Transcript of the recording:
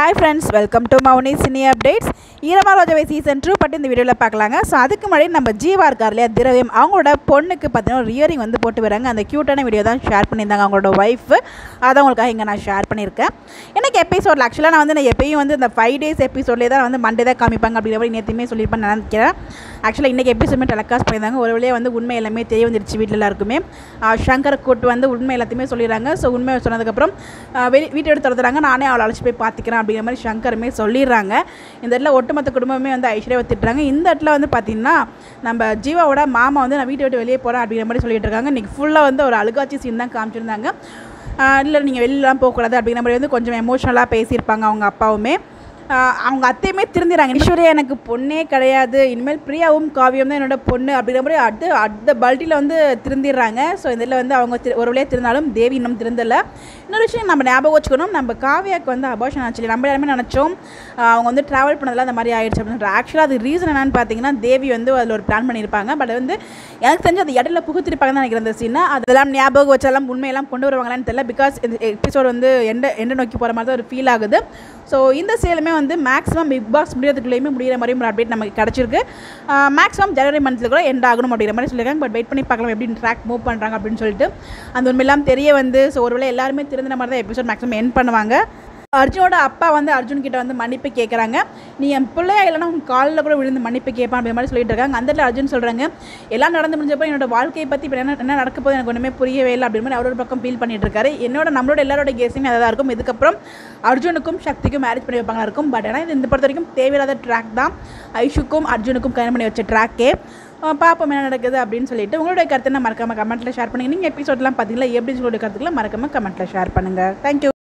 Hi friends welcome to Mouni cine updates ஈரமா ரோஜாவை season two பட்டு இந்த வீடியோவில் பார்க்கலாங்க. ஸோ அதுக்கு முன்னாடி நம்ம ஜீவா இருக்கார் இல்லையா திரவியம் அவங்களோட பொண்ணுக்கு பார்த்தீங்கன்னா ஒரு இயரிங் வந்து போட்டு வராங்க அந்த க்யூட்டான வீடியோ தான் ஷேர் பண்ணியிருந்தாங்க அவங்களோட ஒய்ஃப் அதை உங்களுக்காக இங்கே நான் ஷேர் பண்ணியிருக்கேன். ஏன்னா எபிசோடில் ஆக்சுவலாக நான் வந்து நான் எப்பயும் வந்து இந்த ஃபைவ் டேஸ் எபிசோட்லேயே தான் வந்து மண்டே தான் காமிப்பாங்க அப்படிங்கிற மாதிரி நேற்றுமே சொல்லியிருப்பேன் நான் நினைக்கிறேன். ஆக்சுவலாக இன்றைக்கி எபிசோடுமே டெலகாஸ்ட் பண்ணியிருந்தாங்க. ஒரு வழியாக வந்து உண்மை எல்லாமே தெரிய வந்துருச்சு வீட்டில் எல்லாருக்குமே. ஷங்கர் கூட்டு வந்து உண்மை எல்லாத்தையுமே சொல்லிடுறாங்க. ஸோ உண்மை சொன்னதுக்கப்புறம் வெளி வீட்டை எடுத்து துரத்துறாங்க. நானே அவளை அழைச்சி போய் பார்த்துக்கிறேன் அப்படிங்கிற மாதிரி சங்கருமே சொல்லிடுறாங்க. இந்த இடத்துல ஒட்டுமொத்த குடும்பமே வந்து ஐஸ்வர்யா திட்டுறாங்க. இந்த இடத்துல வந்து பார்த்திங்கன்னா நம்ம ஜீவாவோட மாமா வந்து நான் வீட்டை விட்டு வெளியே போகிறேன் அப்படிங்கிற மாதிரி சொல்லிட்டு இருக்காங்க. இன்றைக்கி ஃபுல்லாக வந்து ஒரு அழுகாட்சி சீன் தான் காமிச்சிருந்தாங்க. இல்லை நீங்கள் வெளிலலாம் போகக்கூடாது அப்படிங்கிற மாதிரி வந்து கொஞ்சம் எமோஷ்னலாக பேசியிருப்பாங்க அவங்க அப்பாவுமே. அவங்க அத்தையுமே திருந்திறாங்க ஈஸ்வரியா எனக்கு பொண்ணே கிடையாது. இனிமேல் பிரியாவும் காவியம் தான் என்னோட பொண்ணு அப்படிங்கிற மாதிரி அடுத்து அடுத்த பல்ட்டியில் வந்து திருந்திடுறாங்க. ஸோ இதில் வந்து அவங்க திரு- ஒரு வழியாக திருந்தாலும் தேவி இன்னும் திருந்தலை. இன்னொரு விஷயம் நம்ம ஞாபகம் வச்சுக்கணும். நம்ம காவியாவுக்கு வந்து அபாஷன் ஆச்சு நம்ம எல்லாருமே நினச்சோம். அவங்க வந்து ட்ராவல் பண்ணதில் அந்த மாதிரி ஆயிடுச்சு அப்படின்னு சொல்லிட்டு ஆக்சுவலாக அது ரீசன் என்னன்னு பார்த்தீங்கன்னா தேவி வந்து அதில் ஒரு பிளான் பண்ணியிருப்பாங்க. பட் வந்து எனக்கு தெரிஞ்சு அது இடையில புகுத்திருப்பாங்க தான் நினைக்கிறேன் அந்த அதெல்லாம் ஞாபகம் வச்சாலும் உண்மையெல்லாம் கொண்டு வருவாங்களான்னு தெரியல. பிகாஸ் இந்த எபிசோட் வந்து எந்த எந்த நோக்கி போகிற மாதிரி தான் ஒரு ஃபீல் ஆகுது. ஸோ இந்த சேலுமே வந்து மேக்ஸிமம் பிக் பாஸ் முடியறதுக்குள்ளேயுமே முடிகிற மாதிரி ஒரு அப்டேட் நமக்கு கிடச்சிருக்கு. மேக்ஸிமம் ஜனவரி மந்த்தில் கூட எண்ட் ஆகணும் அப்படிங்கிற மாதிரி சொல்லியிருக்காங்க. பட் வெயிட் பண்ணி பார்க்கலாம் எப்படி ட்ராக் மூவ் பண்ணுறாங்க அப்படின்னு சொல்லிட்டு. அந்த உண்மையெல்லாம் தெரிய வந்து ஸோ ஒருவேளை எல்லாருமே திருந்தின மாதிரி தான் எபிசோட் மேக்ஸிமம் எண்ட் பண்ணுவாங்க. அர்ஜுனோட அப்பா வந்து அர்ஜுன் கிட்ட வந்து மன்னிப்பு கேட்குறாங்க நீ என் பிள்ளையா இல்லைனா உன் காலில் கூட விழுந்து மன்னிப்பு கேட்பான் அப்படிங்கிற மாதிரி சொல்லிட்டு இருக்காங்க. அந்த இடத்துல அர்ஜுன் சொல்கிறாங்க எல்லாம் நடந்து முடிஞ்சப்போ என்னோட வாழ்க்கையை பற்றி இப்போ என்ன என்ன நடக்க போது எனக்கு ஒன்றுமே புரியவே இல்லை அப்படிங்கிற மாதிரி அவரோட பக்கம் ஃபீல் பண்ணிட்டு இருக்காரு. என்னோட நம்மளோட எல்லாரோட கேஸுமே அதாக இருக்கும். இதுக்கப்புறம் அர்ஜுனுக்கும் சக்திக்கும் மேரேஜ் பண்ணி வைப்பாங்களா இருக்கும். பட் ஆனால் இது இந்த பொறுத்த வரைக்கும் தேவையில்லாத ட்ராக் தான். ஐஷுக்கும் அர்ஜுனுக்கும் கல்யாணம் பண்ணி வச்ச ட்ராக்கே பார்ப்போம் என்ன நடக்குது அப்படின்னு சொல்லிட்டு உங்களுடைய கருத்தை நான் மறக்காமல் கமெண்ட்டில் ஷேர் பண்ணுங்க. நீங்கள் எபிசோட்லாம் பார்த்தீங்களா எப்படி சொல்லுடைய கருத்துக்களை மறக்காமல் கமெண்ட்டில் ஷேர் பண்ணுங்கள் தேங்க்யூ